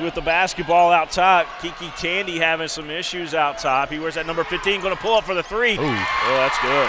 with the basketball out top. Kiki Tandy having some issues out top. He wears that number 15, going to pull up for the three. Ooh. Oh, that's good.